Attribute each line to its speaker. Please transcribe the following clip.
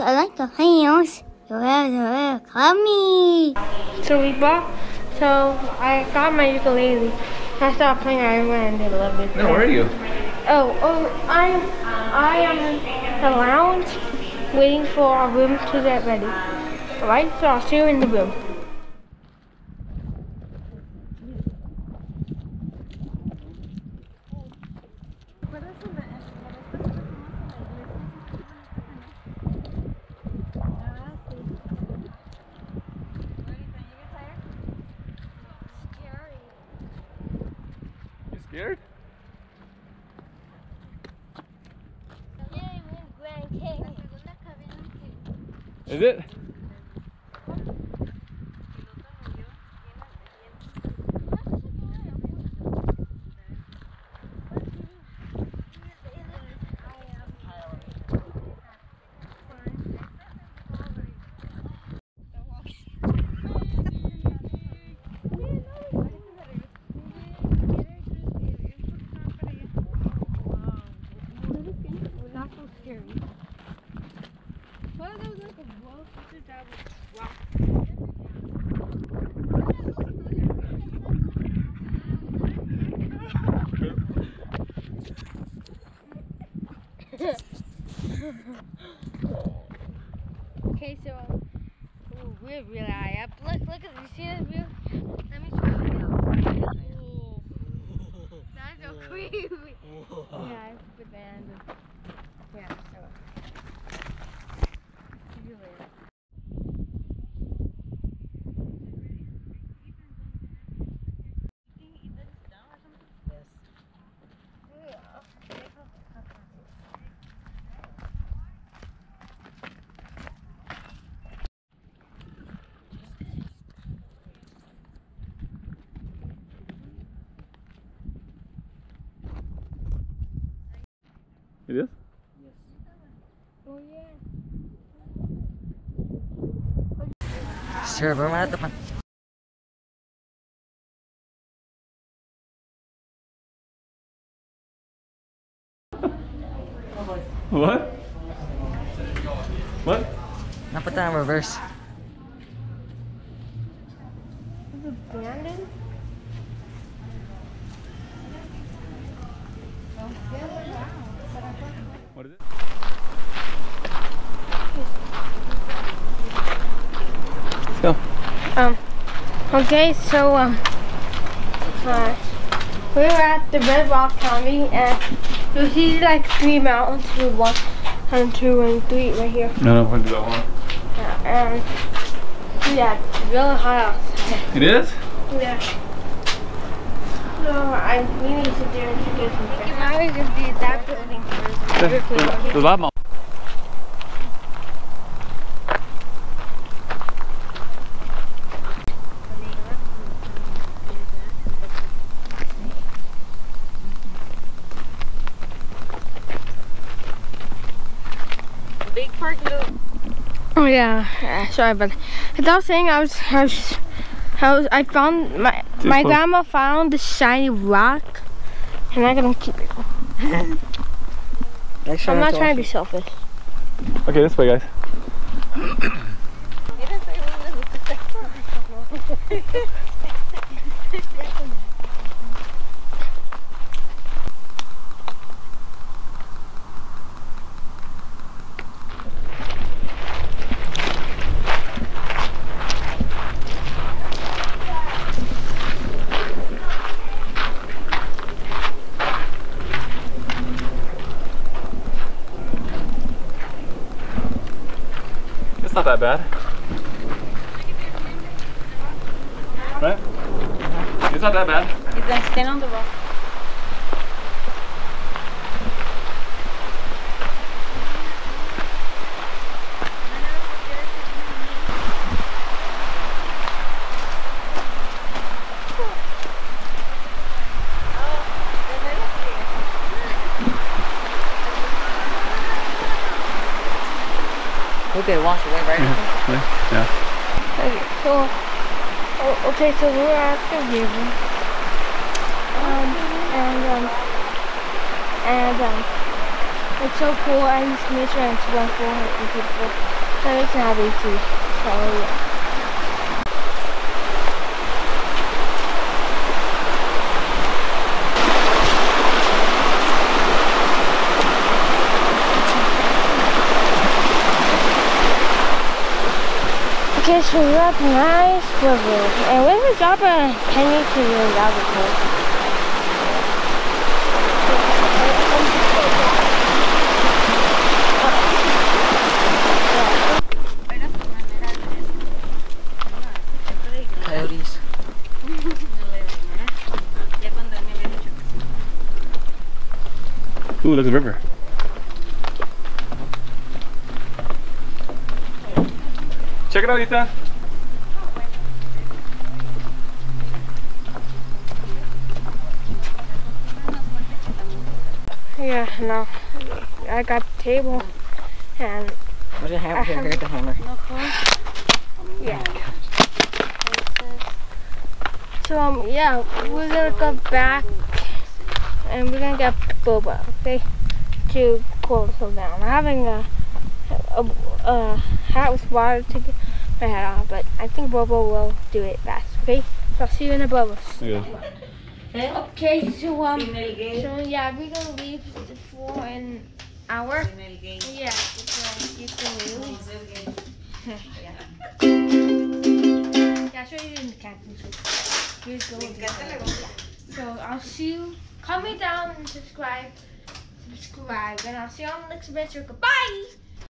Speaker 1: I like the hands. You have to call me.
Speaker 2: So we bought, so I got my ukulele. I started playing Iron Man and did a little bit.
Speaker 3: No, where are you?
Speaker 2: Oh, oh, I am, I am in the lounge waiting for our room to get ready. Alright, so I'll see you in the room.
Speaker 3: Scared? Is it?
Speaker 2: Okay, so ooh, we're really high up. Look, look at you see this view? Let me show you. That's so creepy. Yeah, it's the band. Yeah, so. See you later.
Speaker 3: It is?
Speaker 2: Oh yeah.
Speaker 4: Sir, bro, mana teman?
Speaker 3: What? What?
Speaker 4: Kenapa tayo reverse?
Speaker 2: Is it abandoned?
Speaker 3: Oh, What is it? Let's go.
Speaker 2: Um, okay, so, um, uh, we were at the Red Rock County and you see like three mountains, two, one, and two, and three right here.
Speaker 3: No, no, we'll do that one.
Speaker 2: Yeah, and yeah, it's really hot outside.
Speaker 3: It is?
Speaker 2: Yeah. So I we need to there and get some Now we're gonna do that building first.
Speaker 3: The lab.
Speaker 4: Big park
Speaker 2: Oh yeah, uh, sorry, but I was saying I was, I was, I was, I found my my grandma found this shiny rock, and I'm not gonna keep it. I'm not trying to be selfish.
Speaker 3: Okay, this way, guys. It's not that bad. Right? It's not that bad.
Speaker 4: You can stand on the rock. Okay, wash away, right?
Speaker 3: Yeah.
Speaker 2: Okay, so, oh, okay, so we're at the river, um, and um, and um, It's so cool. I used to measure and it's four hundred people. So it's not easy. So yeah. Okay, so we're at nice river, and we're gonna drop a penny to the lava pool.
Speaker 4: Coyotes.
Speaker 3: Ooh, look at the river. Check it out, Ethan.
Speaker 2: Yeah, no, I got the table, and
Speaker 4: What did happen here? Here's the hammer.
Speaker 2: yeah. So um, yeah, we're gonna go back, and we're gonna get boba, okay, to cool this down. I'm having a, a, a hat with water to get my hat on, but I think Bobo will do it best, okay? So I'll see you in a boba.
Speaker 3: Yeah.
Speaker 2: Okay, so um, so yeah, we're gonna leave for an hour. Yeah, you can leave. yeah, I'll show you in the camping trip. Here's the. So I'll see you. Comment down and subscribe. Subscribe, and I'll see you on the next adventure. Goodbye.